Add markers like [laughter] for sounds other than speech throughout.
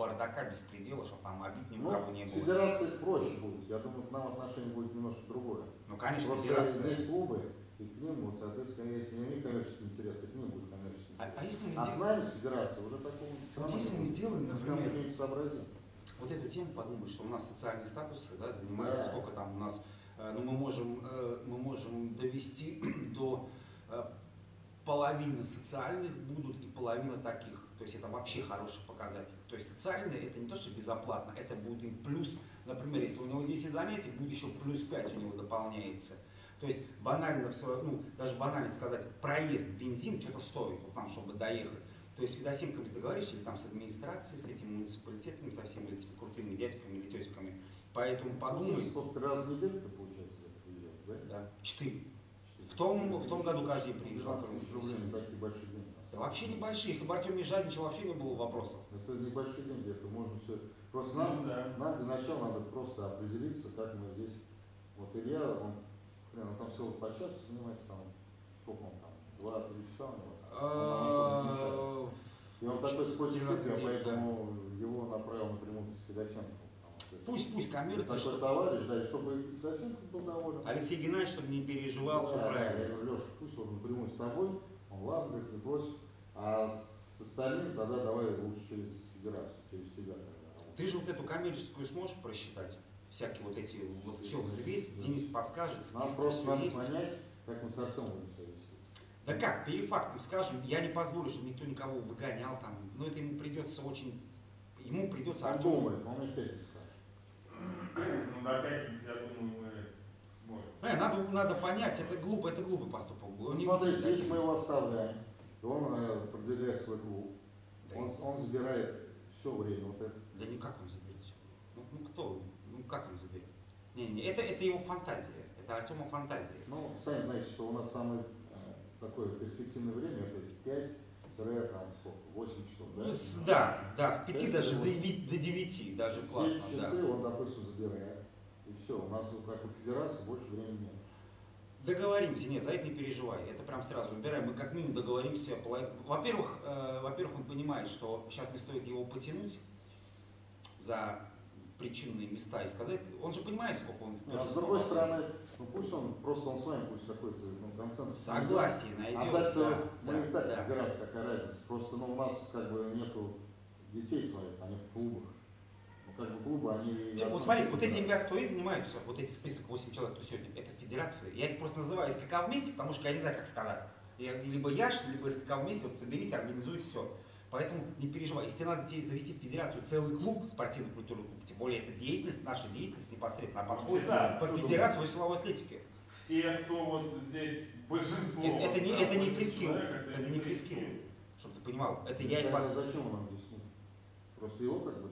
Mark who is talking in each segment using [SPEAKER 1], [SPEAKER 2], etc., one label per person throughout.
[SPEAKER 1] бардака, беспредела, чтобы там обид ни у
[SPEAKER 2] Ну,
[SPEAKER 1] не было.
[SPEAKER 2] федерацией проще будет. Я думаю, к нам отношение будет немножко другое.
[SPEAKER 1] Ну, конечно,
[SPEAKER 2] Просто
[SPEAKER 1] федерация.
[SPEAKER 2] здесь клубы, и к ним, вот, соответственно, если у них коммерческий интерес, и к ним будет коммерческий
[SPEAKER 1] А,
[SPEAKER 2] интерес.
[SPEAKER 1] а если мы
[SPEAKER 2] А с
[SPEAKER 1] сделаем,
[SPEAKER 2] нами, с федерацией, уже такого
[SPEAKER 1] вот если мы сделаем, например, вот эту тему подумать, что у нас социальный статус да, занимается,
[SPEAKER 2] Да.
[SPEAKER 1] сколько там у нас, э, ну мы можем, э, мы можем довести [clears throat] до э, половины социальных будут и половина таких. То есть это вообще хороший показатель. То есть социальные это не то, что безоплатно, это будет им плюс, например, если у него 10 занятий, будет еще плюс 5 у него дополняется. То есть банально, ну, даже банально сказать, проезд, бензин что-то стоит, вот там, чтобы доехать. То есть с Федосемками договоришься, или там с администрацией, с этим муниципалитетом, со всеми этими крутыми дядьками или тетками. Поэтому подумай,
[SPEAKER 2] Сколько раз в неделю ты получается да,
[SPEAKER 1] четыре. В том, в том году каждый приезжал.
[SPEAKER 2] 12
[SPEAKER 1] кроме
[SPEAKER 2] деньги.
[SPEAKER 1] Да вообще небольшие. Если бы Артем не жадничал, вообще не было вопросов.
[SPEAKER 2] Это небольшие деньги, это можно все. Просто
[SPEAKER 3] Ну,
[SPEAKER 2] нам,
[SPEAKER 3] да.
[SPEAKER 2] нам для начала надо просто определиться, как мы здесь. Вот Илья, он, хрен, он там всего по часу занимается там, сколько он там, два-три часа у него.
[SPEAKER 1] Э,
[SPEAKER 2] И он такой скотч
[SPEAKER 1] Раз в
[SPEAKER 2] я
[SPEAKER 1] неделю,
[SPEAKER 2] поэтому его направил напрямую с Федосенко.
[SPEAKER 1] Пусть, пусть коммерция,
[SPEAKER 2] Такой
[SPEAKER 1] что-
[SPEAKER 2] товарищ, да, и чтобы Федосенко был доволен.
[SPEAKER 1] Алексей Геннадьевич, чтобы не переживал, все
[SPEAKER 2] Да, да,
[SPEAKER 1] правильно.
[SPEAKER 2] Я говорю, Леша, пусть он напрямую с тобой, он ладно, говорит, не брось, а с остальным тогда давай лучше через федерацию, через тебя. тогда работать.
[SPEAKER 1] Ты же вот эту коммерческую сможешь просчитать? Всякие вот эти, вот все взвесь,
[SPEAKER 2] Да.
[SPEAKER 1] Денис подскажет, список
[SPEAKER 2] просто
[SPEAKER 1] все
[SPEAKER 2] надо
[SPEAKER 1] есть.
[SPEAKER 2] понять, как мы с Артемом будем себя вести.
[SPEAKER 1] Да как, перед фактом скажем, я не позволю, чтобы никто никого выгонял там, но это ему придется очень, ему придется
[SPEAKER 2] Он
[SPEAKER 1] Артему.
[SPEAKER 2] думает, он опять не скажет.
[SPEAKER 3] Ну, до пятницы, я думаю, мы сможем.
[SPEAKER 1] Надо, понять, это глупо, это глупый поступок. Он
[SPEAKER 2] Ну,
[SPEAKER 1] не
[SPEAKER 2] смотри, здесь мы его оставляем, и он э, определяет свой клуб,
[SPEAKER 1] Да,
[SPEAKER 2] он, он забирает все время вот это.
[SPEAKER 1] да никак он заберет всё. Ну, ну кто, ну как он заберет? Не-не, это, это его фантазия, это Артема фантазия.
[SPEAKER 2] Ну, сами знаете, что у нас самое э, такое перспективное время, это 5 там, сколько, 8 часов, да?
[SPEAKER 1] Ну, с- да, да, с пяти
[SPEAKER 2] Это
[SPEAKER 1] даже
[SPEAKER 2] вот-
[SPEAKER 1] до, деви- до девяти, даже
[SPEAKER 2] Все
[SPEAKER 1] классно, да.
[SPEAKER 2] часы он, допустим, забирает. И все, у нас, как у федерации, больше времени нет.
[SPEAKER 1] Договоримся, нет, за это не переживай, это прям сразу убираем, мы как минимум договоримся. Во-первых, э, во-первых, он понимает, что сейчас не стоит его потянуть за причинные места и сказать, он же понимает, сколько он
[SPEAKER 2] А с другой стороны, ну пусть он, просто он с вами пусть какой-то ну, консенсус.
[SPEAKER 1] Согласие
[SPEAKER 2] А
[SPEAKER 1] найдет,
[SPEAKER 2] так-то
[SPEAKER 1] да,
[SPEAKER 2] мы
[SPEAKER 1] да,
[SPEAKER 2] и так
[SPEAKER 1] да.
[SPEAKER 2] федерация, какая разница. Просто ну, у нас как бы нету детей своих, они в клубах. Как бы клубы, они...
[SPEAKER 1] Типа, Вот смотри, вот эти ребята, кто и занимаются, вот эти список 8 человек, кто сегодня, это федерация. Я их просто называю СКК вместе, потому что я не знаю, как сказать. Я, либо Яш, либо СКК вместе, вот соберите, организуйте все. Поэтому не переживай. Если тебе надо тебе завести в федерацию целый клуб, спортивный культурный клуб, тем более это деятельность, наша деятельность непосредственно подходит
[SPEAKER 3] Да,
[SPEAKER 1] под федерацию силовой атлетики.
[SPEAKER 3] Все, кто вот здесь, большинство.
[SPEAKER 1] Это- это не-
[SPEAKER 3] да,
[SPEAKER 1] это не фрискил,
[SPEAKER 3] человек,
[SPEAKER 1] это не фрискил. Чтобы ты понимал, это я и вас...
[SPEAKER 2] Зачем он объяснит? Просто его как бы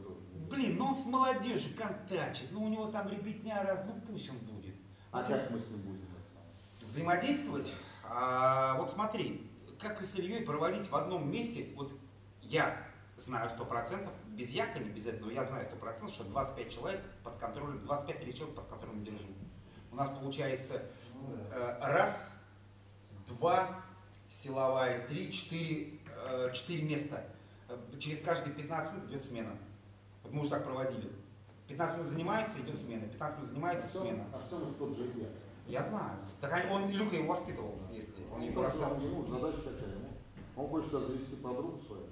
[SPEAKER 1] Блин, ну он с молодежью контачит, ну у него там ребятня раз, ну пусть он будет.
[SPEAKER 2] А как мы с ним будем?
[SPEAKER 1] взаимодействовать. А, вот смотри, как и с Ильей проводить в одном месте, вот я знаю сто процентов, без яка, не без этого, но я знаю сто процентов, что 25 человек под контролем, 25-30 человек под контролем держу. У нас получается
[SPEAKER 3] Ну да.
[SPEAKER 1] раз, два, силовая, три, четыре, э, четыре места. Э, Через каждые 15 минут идет смена. Вот мы уже так проводили. 15 минут занимается, идет смена. 15 минут занимается, смена.
[SPEAKER 2] Артем тот же Илья.
[SPEAKER 1] Я знаю. Так он Илюха его воспитывал, если он его
[SPEAKER 2] Просто
[SPEAKER 1] рассказывал.
[SPEAKER 2] ему задача какая? Ему, он хочет завести подругу свою,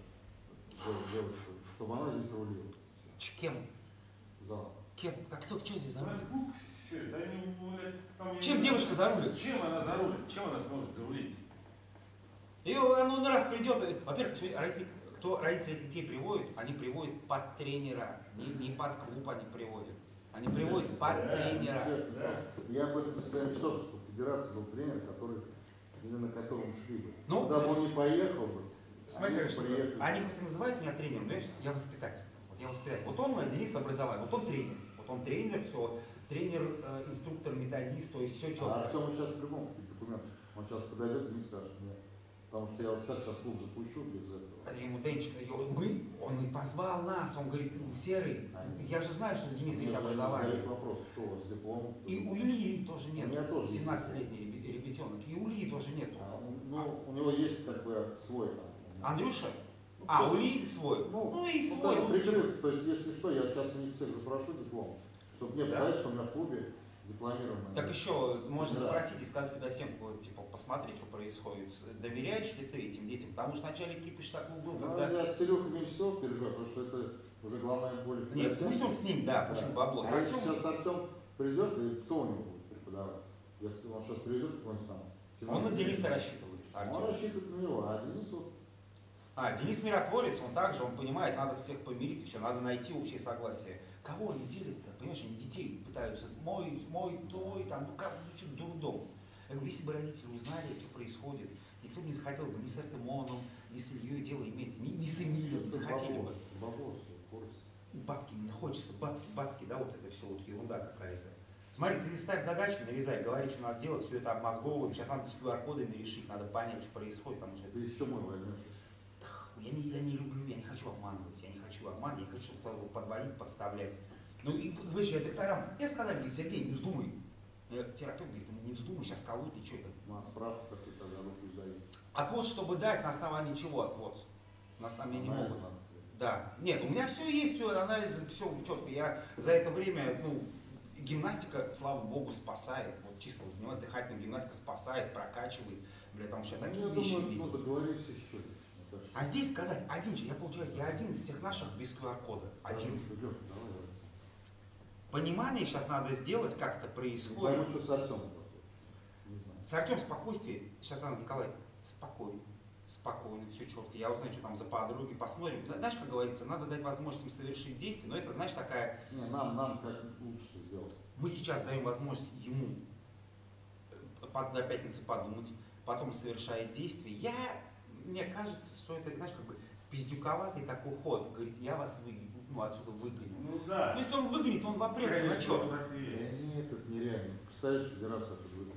[SPEAKER 2] дев- девушку, чтобы она здесь рулила.
[SPEAKER 1] Ч- Кем?
[SPEAKER 2] Зал.
[SPEAKER 1] Кем? Как кто, что здесь за
[SPEAKER 3] Ну,
[SPEAKER 1] Чем
[SPEAKER 3] не
[SPEAKER 1] девушка
[SPEAKER 3] знаю,
[SPEAKER 1] зарулит?
[SPEAKER 3] Чем она зарулит? Чем она сможет зарулить?
[SPEAKER 1] И он он раз придет, во-первых, сегодня родители- кто родители детей приводит, они приводят под тренера, не, не под клуб они приводят. Они приводят под
[SPEAKER 3] Да,
[SPEAKER 1] тренера.
[SPEAKER 2] Я об этом всегда мечтал, что в федерации был тренер, который, на котором шли бы.
[SPEAKER 1] Ну,
[SPEAKER 2] Куда бы он не поехал бы,
[SPEAKER 1] Смотри,
[SPEAKER 2] они
[SPEAKER 1] конечно, они хоть и называют меня тренером, но я, я воспитатель. Вот я воспитатель. Вот он, э, Денис образование, вот он тренер. Вот он тренер, все, тренер, э, инструктор, методист, то есть все
[SPEAKER 2] А
[SPEAKER 1] четко.
[SPEAKER 2] Артем сейчас по-любому какие документы. Он сейчас подойдет и не скажет мне. Потому что я вот как сейчас клуб запущу без этого.
[SPEAKER 1] А Ему Денчик, мы, он и позвал нас, он говорит, «Ну, Серый, я же знаю, что у Дениса есть образование.
[SPEAKER 2] вопрос, кто у вас диплом?
[SPEAKER 1] И у Ильи тоже нет.
[SPEAKER 2] У меня тоже есть.
[SPEAKER 1] 17-летний ребе- ребятенок. И у Ильи тоже нет.
[SPEAKER 2] А, ну, у него есть как бы свой там.
[SPEAKER 1] Андрюша, А, у Лиды свой?
[SPEAKER 2] Ну,
[SPEAKER 1] Ну и
[SPEAKER 2] ну,
[SPEAKER 1] свой
[SPEAKER 2] так,
[SPEAKER 1] лучше.
[SPEAKER 2] прикрыться. То есть, если что, я сейчас у них всех запрошу диплом. Чтобы мне
[SPEAKER 1] Да.
[SPEAKER 2] показать, что у меня в клубе дипломированный.
[SPEAKER 1] Так еще можно
[SPEAKER 2] Да.
[SPEAKER 1] спросить и сказать Федосенко, типа, посмотри, что происходит. Доверяешь ли ты этим детям? Потому что вначале кипиш такой был,
[SPEAKER 2] Ну,
[SPEAKER 1] когда...
[SPEAKER 2] я с Серегой меньше всего переживаю, потому что это уже главная боль.
[SPEAKER 1] Нет, пусть он с ним, да, пусть он бабло.
[SPEAKER 2] А
[SPEAKER 1] Артемом-
[SPEAKER 2] сейчас Артем придет, и кто у него будет преподавать? Если он сейчас придет, какой-нибудь там...
[SPEAKER 1] Он на
[SPEAKER 2] 17
[SPEAKER 1] Дениса рассчитывает.
[SPEAKER 2] Он
[SPEAKER 1] Артем.
[SPEAKER 2] рассчитывает на него, а Денис вот
[SPEAKER 1] А, Денис миротворец, он также, он понимает, надо всех помирить, и все, надо найти общее согласие. Кого они делят-то? Понимаешь, они детей пытаются, мой, мой, твой, там, ну как, ну что, дурдом. Я говорю, если бы родители узнали, что происходит, никто бы не захотел бы ни с Артемоном, ни с Ильей дело иметь, ни, ни с Эмилием не захотели бы.
[SPEAKER 2] всё, курс.
[SPEAKER 1] Бабки, не хочется, бабки, бабки, да, вот это все, вот ерунда какая-то. Смотри, ты ставь задачу, нарезай, говори, что надо делать, все это обмозговываем. Сейчас надо с QR-кодами решить, надо понять, что происходит, потому что
[SPEAKER 2] Ты еще мой возьмешь.
[SPEAKER 1] Я не, я не люблю, я не хочу обманывать, я не хочу обманывать, я не хочу кого-то подводить, подставлять. Ну и вы, же докторам, мне сказали, говорит, Сергей, не вздумай. Я, терапевт говорит, ну не вздумай, сейчас колоть, и что это.
[SPEAKER 2] На справку как ты тогда руку.
[SPEAKER 1] Отвод, чтобы дать, на основании чего отвод? На основании не могут. Да. Нет, у меня все есть, все анализы, все четко. Я за это время, ну, гимнастика, слава богу, спасает. Вот чисто вот занимать дыхательную гимнастика спасает, прокачивает. Бля, там сейчас
[SPEAKER 2] Ну,
[SPEAKER 1] такие
[SPEAKER 2] я
[SPEAKER 1] вещи
[SPEAKER 2] думаю,
[SPEAKER 1] видел.
[SPEAKER 2] ну договорись еще.
[SPEAKER 1] А здесь сказать, один же, я получаюсь, я один из всех наших без QR-кода. Один. Понимание сейчас надо сделать, как это происходит.
[SPEAKER 2] пойму, что с знаю.
[SPEAKER 1] С Артем спокойствие. Сейчас надо, Николай, спокойно. Спокойно, все четко. Я узнаю, что там за подруги, посмотрим. Знаешь, как говорится, надо дать возможность им совершить действие, но это, знаешь, такая...
[SPEAKER 2] Не, нам, нам как лучше сделать.
[SPEAKER 1] Мы сейчас даем возможность ему э, до пятницы подумать, потом совершает действие. Я, мне кажется, что это, знаешь, как бы пиздюковатый такой ход. Говорит, я вас вы, ну, отсюда выгоню.
[SPEAKER 3] Ну да.
[SPEAKER 1] Ну, если он выгонит, он вопрется на что?
[SPEAKER 2] Нет, это нереально. Представляешь, федерация это будет.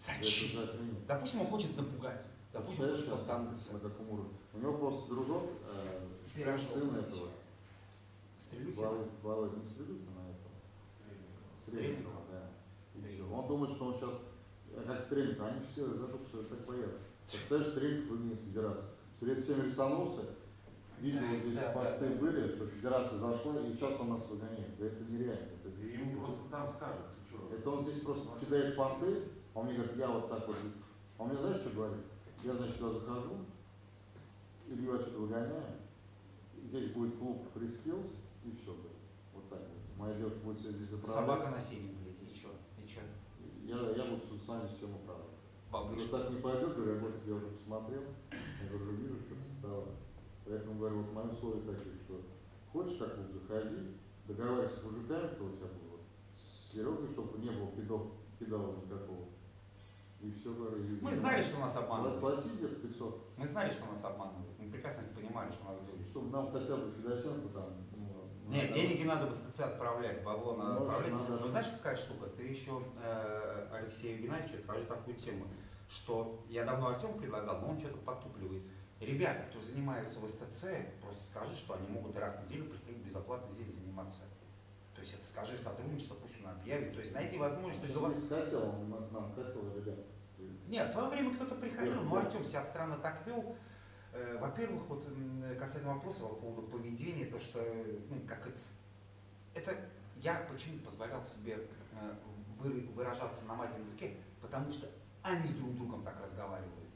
[SPEAKER 1] Зачем? Допустим, он хочет напугать. Допустим, он хочет подтянуться.
[SPEAKER 2] на каком уровне. У него просто дружок, э, сын этого,
[SPEAKER 1] Стрелюхи.
[SPEAKER 2] Володя, не Стрелюкина, а этого, Стрельникова, да. И всё. Он думает, что он сейчас, как Стрельников, они все за жопу свою так боятся. Представляешь, Стрельников выгонит федерацию. Перед всеми рисанулся, видео
[SPEAKER 1] Да,
[SPEAKER 2] здесь
[SPEAKER 1] да,
[SPEAKER 2] посты
[SPEAKER 1] да.
[SPEAKER 2] были, что федерация зашла, и сейчас он нас выгоняет. Да это нереально. Это,
[SPEAKER 3] И ему просто там скажут, ты что?
[SPEAKER 2] это он здесь просто кидает понты, а он мне говорит, я вот так вот. А он мне знаешь, что говорит? Я, значит, сюда захожу, Илью отсюда выгоняю, здесь будет клуб Free Skills, и все. Вот так вот. Моя девушка будет здесь заправлять.
[SPEAKER 1] Собака на сене, блядь, и чё? И чё?
[SPEAKER 2] Я, я буду с вами всем управлять.
[SPEAKER 1] Бабушка.
[SPEAKER 2] Говорю, так не пойдет, говорю, я, говорю, я уже посмотрел, я уже вижу, что ты стало. Поэтому говорю, вот мои условия такие, что хочешь так вот заходи, договаривайся с мужиками, кто у тебя был, вот, с Серегой, чтобы не было пидов, пидала никакого. И все, говорю. и-
[SPEAKER 1] Мы знали, что нас обманывают.
[SPEAKER 2] Плати где-то 500,
[SPEAKER 1] Мы знали, что нас обманывают. Мы прекрасно понимали, что нас дурят.
[SPEAKER 2] чтобы нам хотя бы Федосенко там, ну,
[SPEAKER 1] Нет, деньги надо в СТЦ отправлять, бабло надо
[SPEAKER 2] Ну,
[SPEAKER 1] отправлять.
[SPEAKER 2] надо.
[SPEAKER 1] Но знаешь, какая штука? Ты еще э, Алексею Геннадьевичу скажи такую тему, что я давно Артем предлагал, но он что-то потупливает. Ребята, кто занимается в СТЦ, просто скажи, что они могут раз в неделю приходить безоплатно здесь заниматься. То есть это скажи сотрудничество, пусть он объявит. То есть найти возможность договориться.
[SPEAKER 2] Он нам- хотел, ребят.
[SPEAKER 1] Нет, в свое время кто-то приходил, но. Артем себя странно так вел. Э, Во-первых, вот касательно вопроса по поводу поведения, то что, ну, как это, это я почему позволял себе э, вы- выражаться на матерном языке, потому что они с друг другом так разговаривают.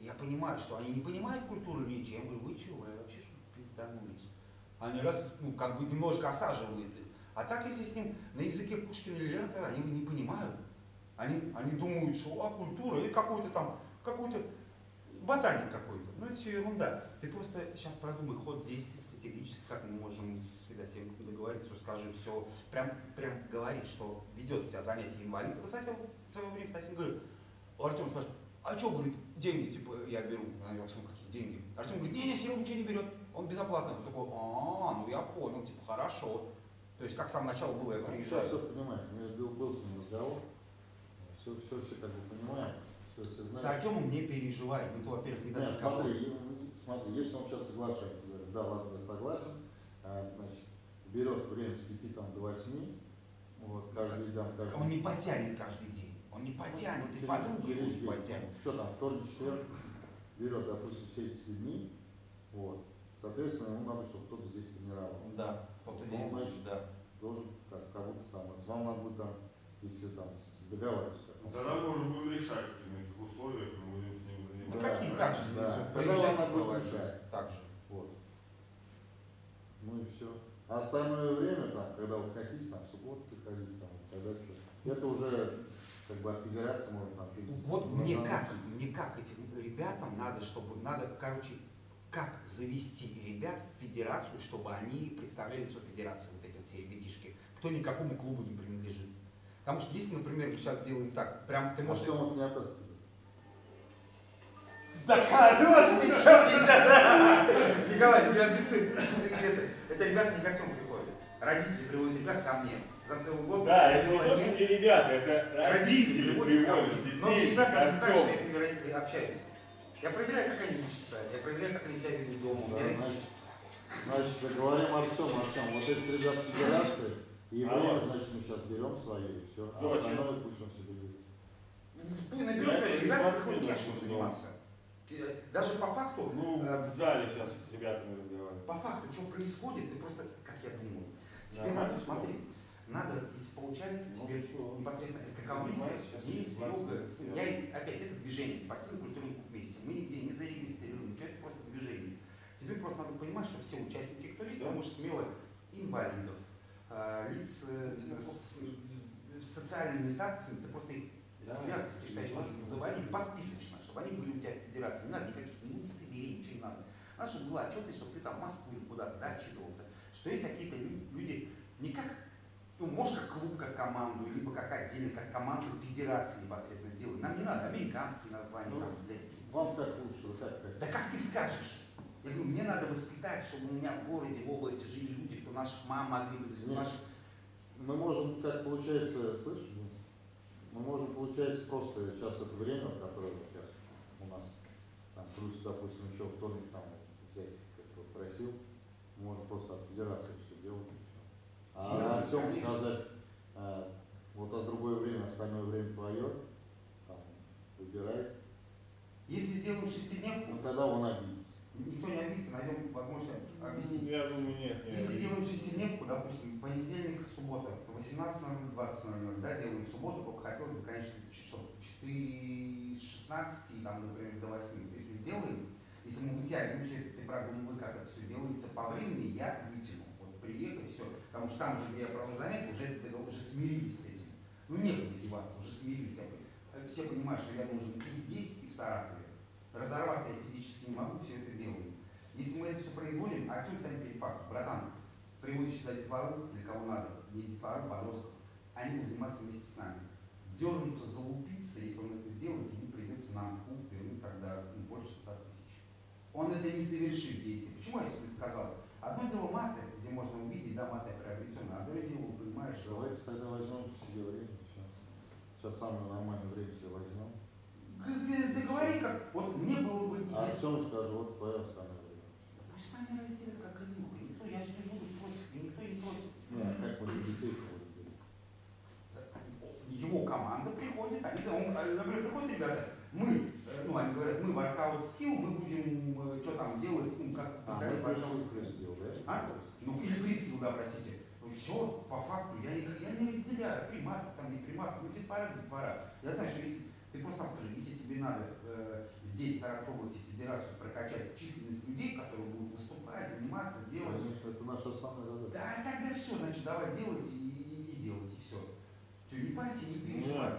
[SPEAKER 1] Я понимаю, что они не понимают культуры речи. Я им говорю, вы чего, вы вообще что пизданулись? Они раз, ну, как бы немножко осаживают. А так, если с ним на языке Пушкина или Лермонтова, они не понимают. Они, они думают, что а, культура и какой-то там, какой-то ботаник какой-то. Ну это все ерунда. Ты просто сейчас продумай ход действий стратегически, как мы можем с Федосенко договориться, что скажи все, прям, прям говори, что ведет у тебя занятие инвалид. Вы совсем в свое время Федосенко говорит, Артем спрашивает, а что, говорит, деньги, типа, я беру. Я говорю, какие деньги? Артем говорит, не-не, Серега ничего не берет, он безоплатно. Он такой, а, ну я понял, типа, хорошо. То есть, как с самого начала было, я приезжаю.
[SPEAKER 2] все понимаешь, у меня был, был с ним разговор, все, все, все как бы понимаем, все, все
[SPEAKER 1] С
[SPEAKER 2] знаем.
[SPEAKER 1] Артемом не переживай, ну то, во-первых, не даст
[SPEAKER 2] Нет, смотри, смотри, если он сейчас соглашается, говорит, да, ладно, я согласен, а, значит, берет время с 5 там, до 8, вот, каждый день, каждый
[SPEAKER 1] Он не потянет каждый день. Он не потянет, и
[SPEAKER 2] через
[SPEAKER 1] его не потянет.
[SPEAKER 2] Что там, вторник, четверг, берет, допустим, все эти дни, вот, Соответственно, ему надо, чтобы кто-то здесь тренировал.
[SPEAKER 1] Да, кто-то
[SPEAKER 2] Ну,
[SPEAKER 1] здесь
[SPEAKER 2] значит,
[SPEAKER 1] да.
[SPEAKER 2] Должен как, как будто там, вам надо будет там, если там договариваться.
[SPEAKER 3] Ну, Тогда мы уже будем решать, в каких условиях мы будем с ним
[SPEAKER 1] Ну
[SPEAKER 2] Да,
[SPEAKER 1] какие
[SPEAKER 3] заниматься.
[SPEAKER 1] так же,
[SPEAKER 2] да.
[SPEAKER 1] приезжать и проводить. Так же.
[SPEAKER 2] Вот. Ну и все. А остальное время, там, когда вы хотите, там, в субботу приходите, там, далее, что- это уже как бы от федерации можно там
[SPEAKER 1] Вот мне как, мне как этим ребятам надо, чтобы, надо, короче, как завести ребят в федерацию, чтобы они представляли лицо федерации, вот эти вот все ребятишки, кто никакому клубу не принадлежит. Потому что если, например, мы сейчас делаем так, прям ты
[SPEAKER 2] А
[SPEAKER 1] можешь...
[SPEAKER 2] что
[SPEAKER 1] Да хорош, ты мне сейчас? Николай, не обессудь. Это, это ребята не к Артему приходят. Родители приводят ребят ко мне. За целый год
[SPEAKER 4] Да, это не
[SPEAKER 1] было
[SPEAKER 4] то, что
[SPEAKER 1] не-
[SPEAKER 4] не ребята, это родители
[SPEAKER 1] приводят ко мне.
[SPEAKER 4] приводят детей.
[SPEAKER 1] Но мне ребята не знают, что я с ними родители общаюсь. Я проверяю, как они учатся, я проверяю, как они себя ведут дома.
[SPEAKER 2] Да,
[SPEAKER 1] родители-
[SPEAKER 2] значит, значит, говорим Артем, Артем, вот эти ребята федерации, и время, значит, мы сейчас берем свое, и все. А остальное пусть он себе берет.
[SPEAKER 1] Пусть
[SPEAKER 4] Я
[SPEAKER 1] скажи,
[SPEAKER 4] через
[SPEAKER 1] ребята
[SPEAKER 4] 20
[SPEAKER 1] приходят,
[SPEAKER 4] минут
[SPEAKER 1] я чтобы
[SPEAKER 4] буду
[SPEAKER 1] заниматься. Э, Даже по факту,
[SPEAKER 4] Ну,
[SPEAKER 1] э,
[SPEAKER 4] в зале сейчас с ребятами разговариваю.
[SPEAKER 1] по факту, что происходит, ты просто, как я думаю, тебе
[SPEAKER 4] Нормально
[SPEAKER 1] надо, смотри, надо, если получается,
[SPEAKER 4] Ну,
[SPEAKER 1] тебе
[SPEAKER 4] всё.
[SPEAKER 1] непосредственно СКК
[SPEAKER 4] Занимаюсь
[SPEAKER 1] вместе,
[SPEAKER 4] сейчас
[SPEAKER 1] не
[SPEAKER 4] через
[SPEAKER 1] йога,
[SPEAKER 4] 20 минут.
[SPEAKER 1] я опять это движение, спортивно-культурный клуб вместе, мы нигде не зарегистрированы, ничего, это просто движение. Тебе просто надо понимать, что все участники, кто есть,
[SPEAKER 4] Да.
[SPEAKER 1] ты можешь смело инвалидов, э, лиц с социальными статусами, ты просто их
[SPEAKER 4] Да,
[SPEAKER 1] федерацию ты считаешь, надо
[SPEAKER 4] да.
[SPEAKER 1] вызывать их посписочно, чтобы они были у тебя в федерации. Не надо никаких ни удостоверений, ничего не надо. Надо, чтобы была отчетность, чтобы ты там в Москву или куда-то да, отчитывался. Что есть какие-то лю- люди, не как, ну, можешь как клуб, как команду, либо как отдельно, как команду федерации непосредственно сделать. Нам не надо американские названия,
[SPEAKER 2] Ну,
[SPEAKER 1] там, блядь,
[SPEAKER 2] Вам как лучше, вы как хотите.
[SPEAKER 1] да как ты скажешь? Я говорю, мне надо воспитать, чтобы у меня в городе, в области жили люди, кто наших мам могли бы,
[SPEAKER 2] Нет.
[SPEAKER 1] наших
[SPEAKER 2] Мы можем, как получается, слышишь, мы можем, получается, просто сейчас это время, которое вот сейчас у нас, плюс, допустим, еще вторник там взять, как вот просил, можем просто от федерации все делать. А Артем
[SPEAKER 1] конечно.
[SPEAKER 2] сказать, а, вот от другое время, остальное время твое, там, выбирай,
[SPEAKER 1] Если сделаем шестидневку,
[SPEAKER 2] ну тогда он обидится.
[SPEAKER 1] никто не обидится, найдем возможность объяснить.
[SPEAKER 4] Я думаю, нет, нет.
[SPEAKER 1] Если делаем шестидневку, допустим, понедельник, суббота, 18.00, 20.00, да, делаем субботу, только хотелось бы, конечно, чтобы 4 с 16, там, например, до 8, то есть мы делаем, если мы вытягиваем все это, ты вы как это все делается по времени, я вытяну, вот приехали, все, потому что там же, где я провожу занятия, уже, уже смирились с этим, ну некуда деваться, уже смирились, я все понимают, что я должен и здесь, и в Саратове, разорваться я физически не могу, все это делаем. Если мы это все производим, Артем станет перед братан, приводишь сюда детвору, или кого надо, не детвору, подростков, они будут заниматься вместе с нами. Дернуться, залупиться, если он это сделает, ему придется нам в клуб вернуть тогда ну, больше 100 тысяч. Он это не совершит действие. Почему я сегодня сказал? Одно дело маты, где можно увидеть, да, маты приобретенные, а другое дело, понимаешь,
[SPEAKER 2] Давайте тогда возьмем себе время, все. Сейчас самое нормальное время себе возьмем.
[SPEAKER 1] Г- ты говори как, вот мне было бы
[SPEAKER 2] А
[SPEAKER 1] идеально.
[SPEAKER 2] Артем скажу, вот твое остальное время.
[SPEAKER 1] Пусть с нами разделят как рынок. Никто, я же не буду против, и никто не против.
[SPEAKER 2] Не, а как мы детей?
[SPEAKER 1] Его команда приходит, они, он, э, например, приходят ребята, мы, э, ну, они говорят, мы воркаут скилл, мы будем, там делать, ну, как
[SPEAKER 2] А, пришли
[SPEAKER 1] skill.
[SPEAKER 2] сделал, да?
[SPEAKER 1] А? Ну, или фрискил, да, простите. Все, по факту, я не, я не разделяю приматов, там не приматов, ну, детвора, детвора. Я знаю, что если, ты просто сам скажи, если тебе надо э, здесь, в Саратовской области, федерацию прокачать численность людей, которые будут выступать, заниматься, делать,
[SPEAKER 2] Конечно, это наша основная задача.
[SPEAKER 1] да, тогда все, значит, давай делать и, и, и делать, и все. Все, не парься, не переживай.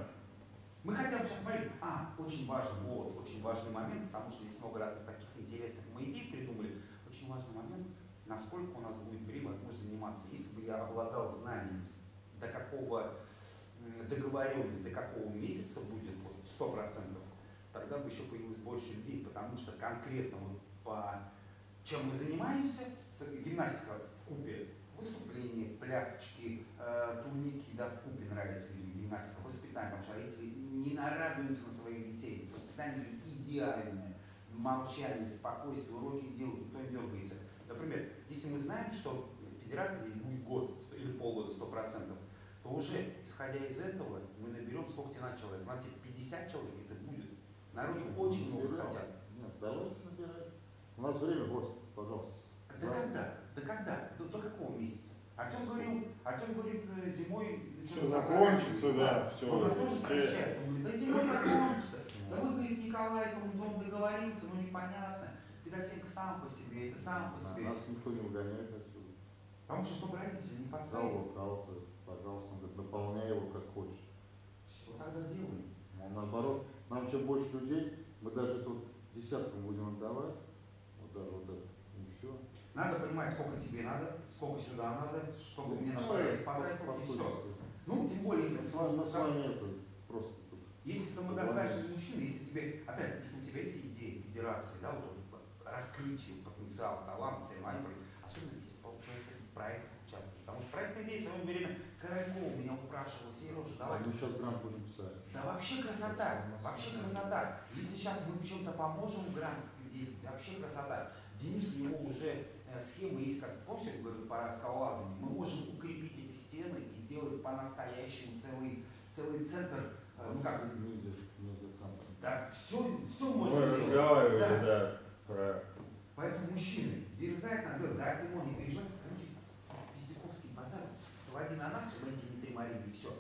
[SPEAKER 1] Мы хотя бы сейчас смотрим, а, очень важный, вот, очень важный момент, потому что есть много разных таких интересных мы идей придумали. Очень важный момент, насколько у нас будет время, возможность заниматься. Если бы я обладал знанием, до какого договоренность, до какого месяца будет, вот, сто процентов, тогда бы еще появилось больше людей, потому что конкретно вот по чем мы занимаемся, гимнастика в купе, выступления, плясочки, э, турники, да, в купе нравится людям гимнастика, воспитание, потому что родители не нарадуются на своих детей. Воспитание идеальное, молчание, спокойствие, уроки делают, никто не дергается. Например, если мы знаем, что федерация здесь будет год или полгода, сто процентов, то уже, исходя из этого, мы наберем, сколько тебе надо человек? Надо тебе 50 человек, это будет. Народу очень много
[SPEAKER 2] Наберем.
[SPEAKER 1] хотят.
[SPEAKER 2] Нет, давайте набирать. У нас время, вот, пожалуйста.
[SPEAKER 1] Да когда? Да когда? До, до какого месяца? Артем говорил, Артем говорит, э, зимой
[SPEAKER 4] Все закончится, да, все.
[SPEAKER 1] Он нас тоже
[SPEAKER 4] все.
[SPEAKER 1] сообщает. Он говорит, да зимой закончится. Да вы, говорит, Николай, дом договорится, ну непонятно. Федосенко сам по себе, это сам по себе.
[SPEAKER 2] Нас никто не выгоняет отсюда.
[SPEAKER 1] Потому что, чтобы родители не поставили.
[SPEAKER 2] локаут, пожалуйста, он говорит, наполняй его как хочешь.
[SPEAKER 1] Все, тогда делаем.
[SPEAKER 2] Он наоборот, нам чем больше людей, мы даже тут десяткам будем отдавать, вот даже вот это, и все.
[SPEAKER 1] Надо понимать, сколько тебе надо, сколько сюда надо, чтобы мне на проезд потратилось, и все. Ну, тем более, если
[SPEAKER 2] С вами,
[SPEAKER 1] сам-
[SPEAKER 2] с вами это просто.
[SPEAKER 1] Если самодостаточный мужчина, если тебе, опять, если у тебя есть идея федерации, да, вот по раскрытию потенциала, таланта, соревнований, особенно если получается в проектах участвовать. Потому что проектная идея в свое время Королькова меня упрашивала, Сережа, давай.
[SPEAKER 2] Мы сейчас грант будем писать.
[SPEAKER 1] Да вообще красота, вообще красота. Если сейчас мы чем-то поможем грантской деятельности, вообще красота. Денис, у него уже э, схемы есть, как помните, я говорю, по скалолазанию. Мы можем укрепить эти стены и сделать по-настоящему целый, целый центр, ну как, да, все, все
[SPEAKER 4] Мы
[SPEAKER 1] можно сделать.
[SPEAKER 4] разговаривали,
[SPEAKER 1] Да.
[SPEAKER 4] да, про
[SPEAKER 1] Поэтому мужчины, дерзать надо за окно не переживать. Короче, пиздюковский базар своди на нас, чтобы эти не тримарили, и все.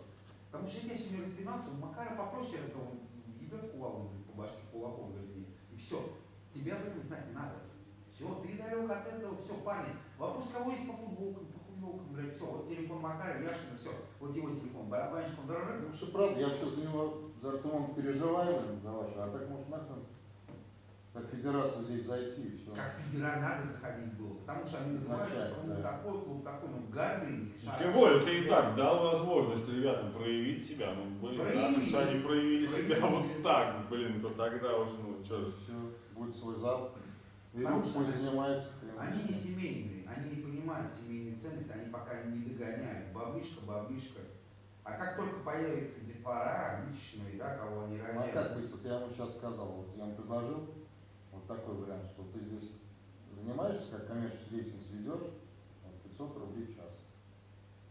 [SPEAKER 1] Потому что я сегодня распинался, у Макара попроще разговор, ебет говорит, по башке кулаком, мне. И все. Тебе об этом знать не надо. Все, ты далек от этого, все, парни. Вопрос, кого есть по футболкам, хуёвкам, блядь, все. Вот телефон Макара, Яшина, все. Вот его телефон, барабанщик, он дорогой.
[SPEAKER 2] Ну что правда, я все за него, за Артемон переживаю, за вашу, а так может нахрен, как федерацию здесь зайти и все.
[SPEAKER 1] Как федераль надо заходить было, потому что они называются клуб
[SPEAKER 2] да.
[SPEAKER 1] такой, клуб такой, ну гарды у них.
[SPEAKER 4] Ну,
[SPEAKER 1] шараши.
[SPEAKER 4] Тем более, ты и так дал возможность ребятам проявить себя. Ну, блин,
[SPEAKER 1] Проявили.
[SPEAKER 4] уж они проявили себя
[SPEAKER 1] Проявили.
[SPEAKER 4] вот так, блин, то тогда уже, ну, что
[SPEAKER 2] Все, будет свой зал. Ведут,
[SPEAKER 1] что
[SPEAKER 2] пусть занимается.
[SPEAKER 1] Они не
[SPEAKER 2] знает.
[SPEAKER 1] Семейные, они не понимают семейные ценности, они пока не догоняют. Баблишка, баблишка. А как только появится детвора личные, да, кого они
[SPEAKER 2] Ну а
[SPEAKER 1] рожают,
[SPEAKER 2] как быть? Вот я ему сейчас сказал, вот я ему предложил вот такой вариант, что ты здесь занимаешься, как коммерческую деятельность ведешь, вот 500 рублей в час.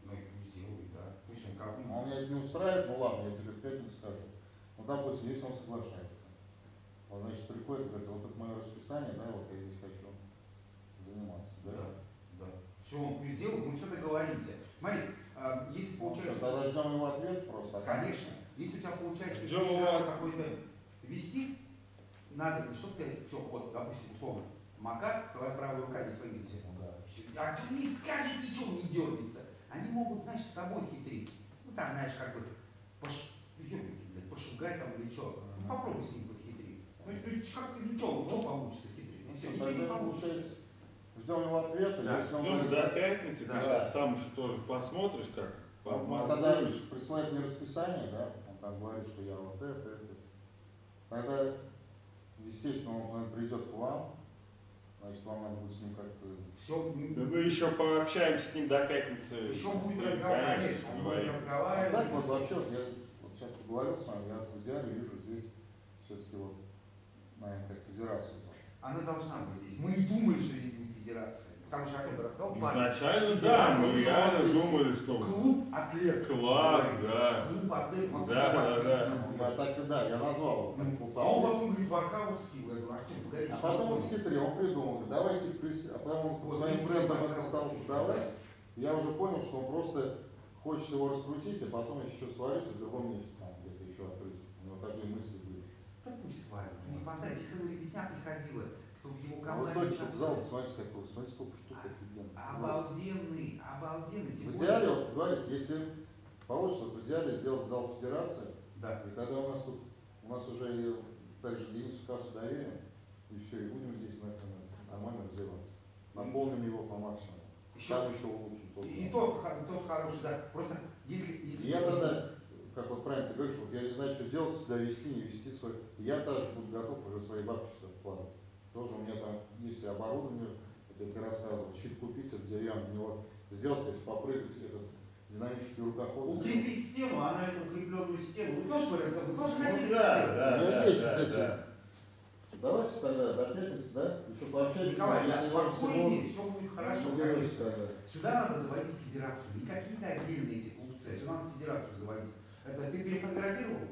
[SPEAKER 1] ну и пусть делает, да. Пусть он как
[SPEAKER 2] Ну, Он меня не устраивает, ну ладно, я тебе в пятницу скажу. Ну, допустим, если он соглашается. Он, значит, приходит и говорит, вот это мое расписание, да, вот я здесь хочу заниматься, да?
[SPEAKER 1] Да, он пусть делает, мы все договоримся. Смотри, а, если
[SPEAKER 2] Ну, что,
[SPEAKER 1] получается...
[SPEAKER 2] тогда ждем его ответ просто. а
[SPEAKER 1] Конечно. Если у тебя получается ты какой-то вести, надо не чтобы ты, все, вот, допустим, условно, Макар, твоя правая рука здесь в Америке.
[SPEAKER 2] Ну, да.
[SPEAKER 1] А кто не скажет, ничего не дернется. Они могут, знаешь, с тобой хитрить. Ну там, знаешь, как бы пош... пошугай там или что. Ну попробуй с ним подхитрить. Ну, ну как ты, ну что, что получится хитрить? Ну, все,
[SPEAKER 2] Ну,
[SPEAKER 1] ничего не получится.
[SPEAKER 2] Ждем его ответа,
[SPEAKER 1] Да,
[SPEAKER 2] если он
[SPEAKER 4] Ждем до пятницы,
[SPEAKER 1] Да.
[SPEAKER 4] ты сейчас сам же тоже посмотришь, как
[SPEAKER 2] Он, он когда
[SPEAKER 4] помазываешь.
[SPEAKER 2] присылает мне расписание, да, он там говорит, что я вот это, это. Тогда, естественно, он придет к вам, значит, вам надо будет с ним как-то...
[SPEAKER 1] Все,
[SPEAKER 4] Да мы еще пообщаемся с ним до пятницы.
[SPEAKER 1] еще будет разговор, конечно, он будет
[SPEAKER 2] А
[SPEAKER 1] разговаривать.
[SPEAKER 2] так вот вообще, вот я вот сейчас поговорил с вами, я в идеале вижу здесь все-таки вот, наверное, как федерацию.
[SPEAKER 1] Она должна быть здесь. Мы не думали, что здесь что, как я рассказал, парни,
[SPEAKER 4] Изначально, да, мы реально думали, что
[SPEAKER 1] клуб атлет.
[SPEAKER 4] класс, да.
[SPEAKER 1] Клуб атлет Москва
[SPEAKER 4] Да, да, да.
[SPEAKER 2] Я так и да, я назвал
[SPEAKER 1] Ну, А он потом говорит, воркаутский. Я говорю, Артем, погоди,
[SPEAKER 2] А потом он схитрил, он придумал, давайте, а потом он
[SPEAKER 1] Вот,
[SPEAKER 2] своим брендом это стал продавать. Я уже понял, что он просто хочет его раскрутить, а потом еще сварить в другом месте, там где-то еще открыть. У него такие мысли были.
[SPEAKER 1] Да пусть свадьба. У них фантазия. Если бы ребятня приходила, в его
[SPEAKER 2] А вот только зал, смотрите, какой, смотрите, сколько штук офигенно.
[SPEAKER 1] Обалденный, обалденный. Тем
[SPEAKER 2] В
[SPEAKER 1] более-
[SPEAKER 2] идеале, вот говорится, если получится, в идеале сделать зал федерации,
[SPEAKER 1] Да.
[SPEAKER 2] и тогда у нас тут, у нас уже и также Денису кассу доверим, и все, и будем здесь на этом нормально развиваться. Наполним его по максимуму.
[SPEAKER 1] Еще,
[SPEAKER 2] Там еще улучшим. тот
[SPEAKER 1] и тот, тот хороший, да. Просто если... если
[SPEAKER 2] я тогда, как вот правильно ты говоришь, вот я не знаю, что делать, сюда вести, не вести свой. Я даже буду готов уже свои бабки сюда вкладывать. Тоже у меня там есть и оборудование, я тебе рассказывал, щит купить, этот деревянный, в него сделать, то есть попрыгать, этот динамический рукоход.
[SPEAKER 1] Укрепить стену, а на эту укрепленную стену. Вы тоже, вы вы тоже
[SPEAKER 4] Ну
[SPEAKER 1] хотели
[SPEAKER 4] да, да,
[SPEAKER 2] У
[SPEAKER 4] да,
[SPEAKER 2] есть
[SPEAKER 4] да, да.
[SPEAKER 2] Давайте тогда до пятницы, да? Еще пообщаемся.
[SPEAKER 1] Николай, я спокойнее, все будет хорошо.
[SPEAKER 2] тогда.
[SPEAKER 1] Сюда надо заводить федерацию, не какие-то отдельные эти клубцы, а сюда надо федерацию заводить. Это ты перефотографировал?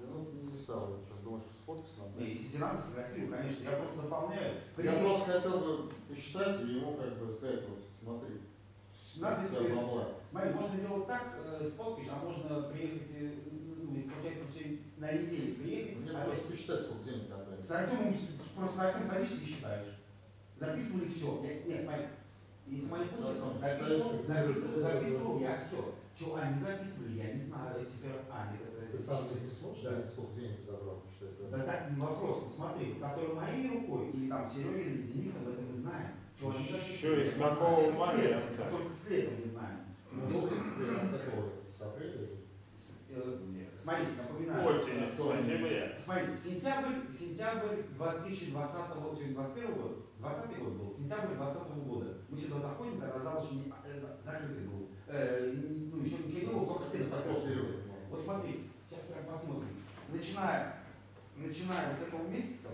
[SPEAKER 2] Да ну, не стал, я сейчас думаю, что сфоткаться надо.
[SPEAKER 1] Не, если тебе надо, сфотографирую, конечно. Я просто заполняю.
[SPEAKER 2] Я просто хотел бы посчитать и ему как бы сказать, вот смотри,
[SPEAKER 1] Надо
[SPEAKER 2] бабла.
[SPEAKER 1] Смотри, можно сделать так, э, сфоткаешь, а можно приехать, э, ну, если получается на неделю приехать,
[SPEAKER 2] Мне
[SPEAKER 1] опять
[SPEAKER 2] просто посчитать, сколько денег отдать.
[SPEAKER 1] С Артемом просто с Артемом садишься и считаешь. Записывали все. Нет, смотри. И с моим записывал, записывал, записывал я все. Что они записывали, я не знаю. Теперь, а, нет, это...
[SPEAKER 2] Ты сам себе не сможешь,
[SPEAKER 1] Да.
[SPEAKER 2] да. сколько денег забрал?
[SPEAKER 1] Да так не вопрос. Ну, смотри, который моей рукой, или там Серегин, или Денисом, это мы знаем. Что они
[SPEAKER 4] Еще
[SPEAKER 1] знаем.
[SPEAKER 4] какого
[SPEAKER 1] Это след,
[SPEAKER 4] момента?
[SPEAKER 1] а только след мы не знаем.
[SPEAKER 2] Ну, тебе, с какого? С апреля?
[SPEAKER 1] Э. Смотри, напоминаю.
[SPEAKER 4] Осень, сентября.
[SPEAKER 1] Смотри, сентябрь, сентябрь 2020 года, сегодня 21 год, 20 год был, сентябрь 2020 года. Мы сюда заходим, когда зал еще не, э, за- закрытый был. Э, не- ну, еще ничего не было, только стены покрыты.
[SPEAKER 2] периода?
[SPEAKER 1] Вот смотри, сейчас прям посмотрим. Начиная, начиная с этого месяца,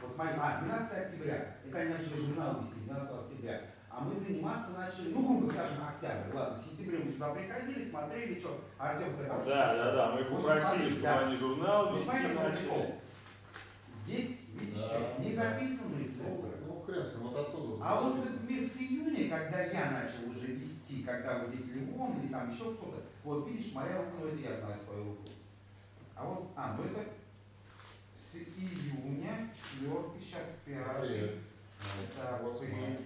[SPEAKER 1] вот смотри, а, 12 октября, это они начали журнал вести, 12 октября. А мы заниматься начали, ну, грубо скажем, октябрь, ладно, в сентябре мы сюда приходили, смотрели, что, Артем когда
[SPEAKER 4] Да, да, да, мы их попросили, чтобы
[SPEAKER 1] да.
[SPEAKER 4] они журнал
[SPEAKER 1] Ну,
[SPEAKER 4] вести
[SPEAKER 1] смотри, какой
[SPEAKER 4] начали.
[SPEAKER 1] Здесь, видишь,
[SPEAKER 2] Да.
[SPEAKER 1] не записанные
[SPEAKER 2] Ну,
[SPEAKER 1] цифры.
[SPEAKER 2] ну, хрен с ним, вот оттуда. вот
[SPEAKER 1] А вот мир с июня, когда я начал уже вести, когда вот здесь Ливон или там еще кто-то, вот видишь, моя рука, ну это я знаю свою руку. А вот, а, ну это с июня, четвертый, сейчас пятый. Так,
[SPEAKER 2] Вот
[SPEAKER 1] и-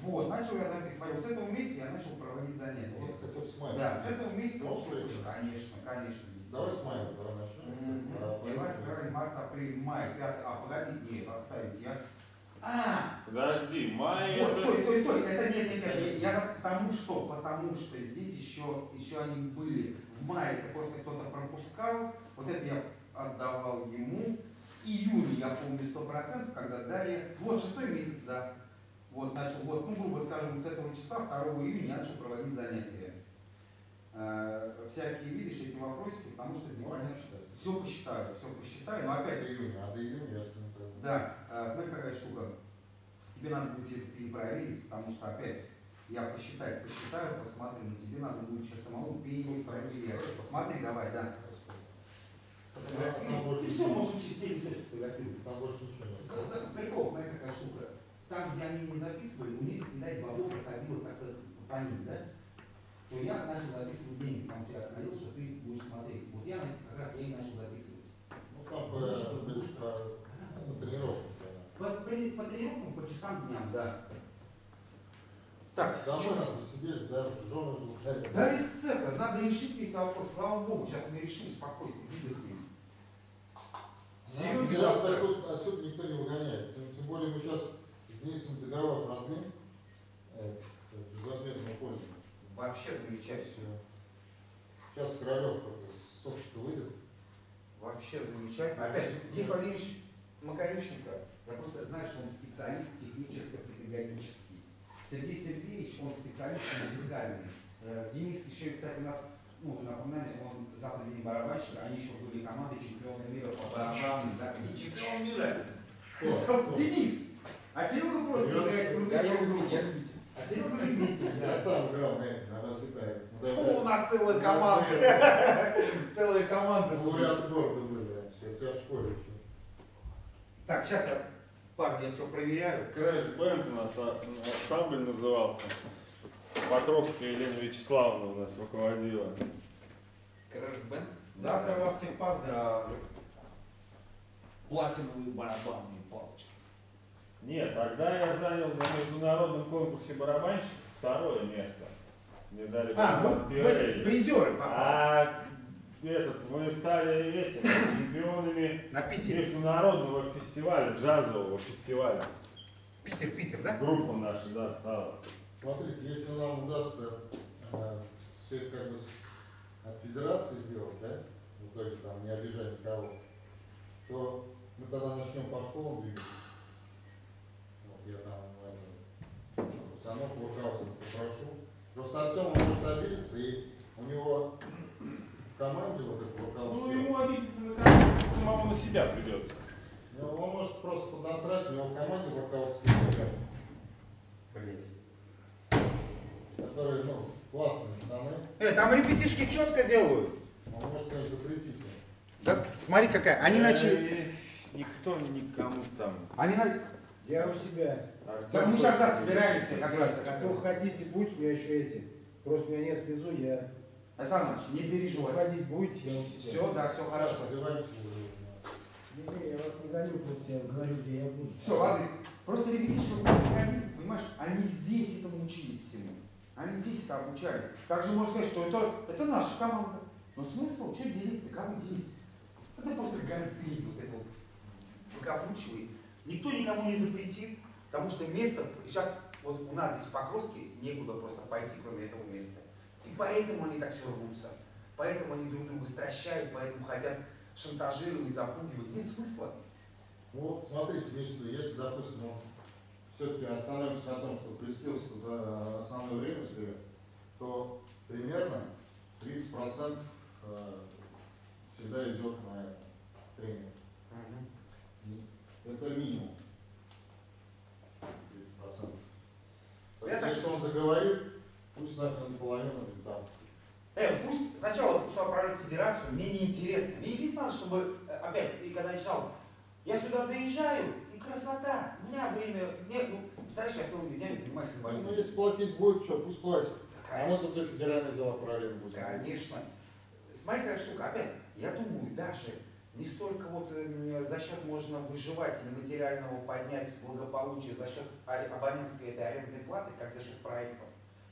[SPEAKER 1] вот, начал я записывать. Вот с этого месяца я начал проводить занятия.
[SPEAKER 2] Вот хотя бы с мая.
[SPEAKER 1] Да, с этого месяца,
[SPEAKER 2] Ну, встреча.
[SPEAKER 1] конечно, конечно.
[SPEAKER 2] Давай с мая тогда начнем.
[SPEAKER 1] Январь, февраль, март, апрель, май, пятый. А, погоди, нет, отставить я. А,
[SPEAKER 4] Подожди, май
[SPEAKER 1] вот, стой, стой, стой, это нет, нет, нет, я, я потому что, потому что здесь еще, еще они были в мае, это просто кто-то пропускал, вот это я отдавал ему, с июня я помню сто процентов, когда Дарья, вот шестой месяц, да, вот начал, вот, ну, грубо скажем, с этого числа, 2 июня я начал проводить занятия. Э, всякие, видишь, эти вопросики, потому что непонятно,
[SPEAKER 2] считать.
[SPEAKER 1] все посчитаю, все посчитаю, но опять,
[SPEAKER 2] С июня, а до июня я с ним тогда.
[SPEAKER 1] да, э, смотри, какая штука. Тебе надо будет это перепроверить, потому что опять я посчитаю, посчитаю, посмотрю, но тебе надо будет сейчас самому перепроверять. Посмотри, давай, да. И все, можешь через 7 лет сфотографировать.
[SPEAKER 2] Там больше ничего нет.
[SPEAKER 1] Прикол, смотри, какая штука. Там, где они не записывали, у них, видать, бабло проходило как-то по ним, да? То я начал записывать деньги, потому что я надеялся, что ты будешь смотреть. Вот я как раз я и начал записывать.
[SPEAKER 2] Ну там по,
[SPEAKER 1] Душка,
[SPEAKER 2] по, по, по тренировкам.
[SPEAKER 1] По, по- тренировкам, по часам дням, да. Так,
[SPEAKER 2] Домой надо засиделись, да, жены
[SPEAKER 1] Да и с это, надо решить весь вопрос, слава богу, сейчас мы решим спокойствие. Сереге
[SPEAKER 2] Серега
[SPEAKER 1] завтра.
[SPEAKER 2] отсюда, отсюда никто не выгоняет. Тем, тем более мы сейчас с Денисом договор продлим э, безвозмездного пользования.
[SPEAKER 1] Вообще замечательно.
[SPEAKER 2] Сейчас Королев с общества выйдет.
[SPEAKER 1] Вообще замечательно. Опять, Денис Владимирович Макарющенко, я просто знаю, что он специалист техническо-педагогический. Сергей Сергеевич, он специалист музыкальный. Э, Денис еще, кстати, у нас, ну, напоминаю, он завтра день барабанщика, они еще были командой чемпиона мира по барабану, да, не чемпион мира,
[SPEAKER 2] Кто?
[SPEAKER 1] Денис! А Серега просто играет крутые
[SPEAKER 5] любитель.
[SPEAKER 1] А Серега любитель,
[SPEAKER 2] Я сам играл на этом, на развитая.
[SPEAKER 1] О, у нас целая команда. Целая команда. слушай.
[SPEAKER 2] Лауреаты города были я в школе еще.
[SPEAKER 1] Так, сейчас я, парни, я все проверяю.
[SPEAKER 4] Крэш Бэнд у нас ансамбль назывался. Покровская Елена Вячеславовна у нас руководила.
[SPEAKER 5] Crash Band.
[SPEAKER 1] Завтра вас всех поздравлю. Платиновые барабанные палочки.
[SPEAKER 4] Нет, тогда я занял на международном конкурсе барабанщиков второе место. Мне дали
[SPEAKER 1] А, ну, в призеры попал.
[SPEAKER 4] А этот, мы стали этими чемпионами
[SPEAKER 1] На Питере.
[SPEAKER 4] международного фестиваля, джазового фестиваля.
[SPEAKER 1] Питер, Питер, да?
[SPEAKER 4] Группа наша, да, стала.
[SPEAKER 2] Смотрите, если нам удастся э, все это как бы с- от федерации сделать, да, в итоге там не обижать никого, то мы тогда начнем по школам двигаться. Вот я там э, пацанов Лукаузена попрошу. Просто Артем он может обидеться, и у него в команде вот это
[SPEAKER 4] Ну,
[SPEAKER 2] Лукаузен,
[SPEAKER 4] ему обидеться на кого самого на себя придется.
[SPEAKER 2] ну, он может просто поднасрать, у него в команде ребята,
[SPEAKER 1] Блять.
[SPEAKER 2] Которые, ну, классные пацаны,
[SPEAKER 1] Э, там ребятишки четко делают.
[SPEAKER 2] он может, конечно, запретить им.
[SPEAKER 1] Да, смотри какая. Они начали...
[SPEAKER 4] Э, никто никому там.
[SPEAKER 1] Они на...
[SPEAKER 6] Я у себя.
[SPEAKER 1] Так мы сейчас да, собираемся как раз.
[SPEAKER 6] Кто хотите, будь, у меня еще эти. Просто у меня нет слезу, я
[SPEAKER 1] Александр Иванович, не переживай.
[SPEAKER 6] уходить будете, я у себя.
[SPEAKER 1] Все, да, все хорошо.
[SPEAKER 2] Развиваемся.
[SPEAKER 6] Не, не, я вас не гоню, просто я говорю, где я буду.
[SPEAKER 1] Все, ладно. Просто ребятишки понимаешь, они здесь этому учились всему. Они здесь это обучались. Также можно сказать, что это, это наша команда. Но смысл, что делить, да кому делить? Это просто гордынь, вот это вот благополучивый. Никто никому не запретит, потому что место, сейчас вот у нас здесь в Покровске некуда просто пойти, кроме этого места. И поэтому они так все рвутся. Поэтому они друг друга стращают, поэтому хотят шантажировать, запугивать. Нет смысла.
[SPEAKER 2] Ну, смотрите, если, допустим, все-таки остановимся на том, что прискился туда основное время сберет, то примерно 30% э, всегда идет на тренинг. Это минимум. 30%. То есть,
[SPEAKER 1] Это-
[SPEAKER 2] если он заговорит, пусть нахрен наполовину или там.
[SPEAKER 1] Э, пусть сначала пусть в федерацию, мне неинтересно. Мне единственное, чтобы, э, опять, и когда начинал, я сюда доезжаю, красота, у меня время, мне, ну, представляешь, я целыми днями занимаюсь
[SPEAKER 2] Ну,
[SPEAKER 1] инвалидом.
[SPEAKER 2] если платить будет, что, пусть платит. А мы
[SPEAKER 1] Конечно,
[SPEAKER 2] тут и федеральные дела параллельно будем.
[SPEAKER 1] конечно. Смотри, какая штука, опять, я думаю, даже не столько вот э, за счет можно выживать или материального поднять благополучие за счет абонентской этой арендной платы, как за счет проектов.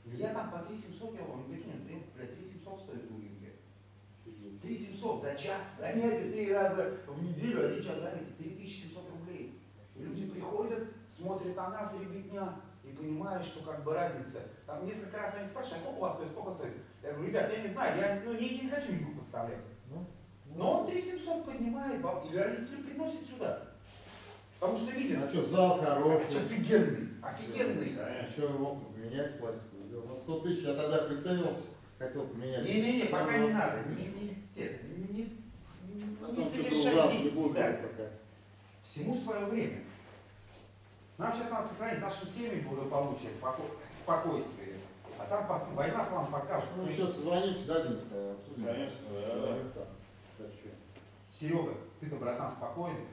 [SPEAKER 1] Я там по 3 700, я вам прикинь, три- блядь, 3 700 стоит у Ильи. 3 700 за час занятия три раза в неделю, один час занятий, 3700 рублей. И люди приходят, смотрят на нас, ребятня, и понимают, что как бы разница. Там несколько раз они спрашивают, а сколько у вас стоит, сколько стоит? Я говорю, ребят, я не знаю, я ну, не, не хочу никого подставлять.
[SPEAKER 2] Ну,
[SPEAKER 1] Но он 3700 поднимает, и родители приносят сюда. Потому что видят,
[SPEAKER 2] А что, зал хороший.
[SPEAKER 1] офигенный, офигенный.
[SPEAKER 4] Конечно.
[SPEAKER 2] Еще его поменять пластиковую сделал. На 100 тысяч я тогда приценился, хотел поменять.
[SPEAKER 1] Не-не-не, пока не надо, не, не, не, не
[SPEAKER 2] ужасно, не
[SPEAKER 1] действий,
[SPEAKER 2] буду
[SPEAKER 1] да. Всему свое время. Нам сейчас надо сохранить нашим семьям благополучие, споко- спокойствие. А там пос- война план покажет.
[SPEAKER 2] Ну, сейчас созвонимся, дадим. обсудим.
[SPEAKER 4] Конечно, да.
[SPEAKER 2] Да.
[SPEAKER 1] Серега, ты-то, братан, спокойный.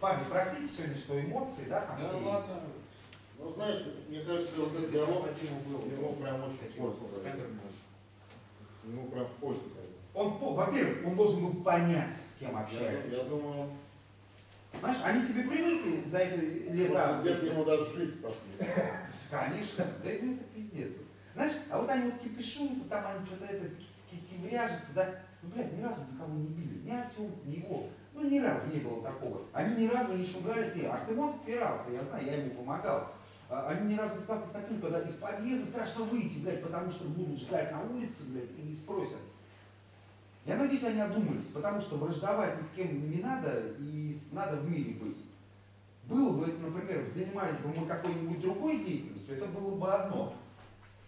[SPEAKER 1] Парни, простите сегодня, что эмоции, да, там все есть.
[SPEAKER 2] Ну, знаешь, мне кажется, вот этот диалог, ему прям очень пойдет. Ему прям в пользу.
[SPEAKER 1] Он, во-первых, он должен был понять, с кем
[SPEAKER 2] Я,
[SPEAKER 1] общается.
[SPEAKER 2] я думаю,
[SPEAKER 1] Знаешь, они тебе привыкли за это лето.
[SPEAKER 2] где-то ему даже жизнь спасли.
[SPEAKER 1] Конечно, да это, это пиздец. Знаешь, а вот они вот кипишуют, там они что-то это ки- кивряжется, да. Ну, блядь, ни разу никого не били. Ни Артем, ни его. Ну, ни разу не было такого. Они ни разу не шугали ты. Артемон впирался, я знаю, я ему помогал. А, Они ни разу не стали с таким, когда из подъезда страшно выйти, блядь, потому что будут ждать на улице, блядь, и спросят. Я надеюсь, они одумались, потому что враждовать ни с кем не надо, и надо в мире быть. Было бы, например, занимались бы мы какой-нибудь другой деятельностью, это было бы одно.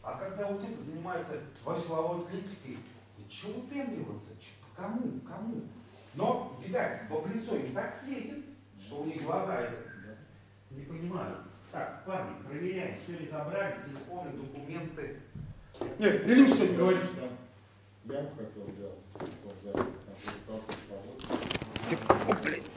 [SPEAKER 1] А когда вот это занимается вашей силовой атлетикой, да чего выпендриваться? Кому? Кому? Но, видать, баблицо им так светит, что у них глаза это не понимают. Так, парни, проверяем, все ли забрали, телефоны, документы. Нет, Илюш что-нибудь говорит.
[SPEAKER 2] Хотел да, будет толкать, погода.
[SPEAKER 1] О, блядь.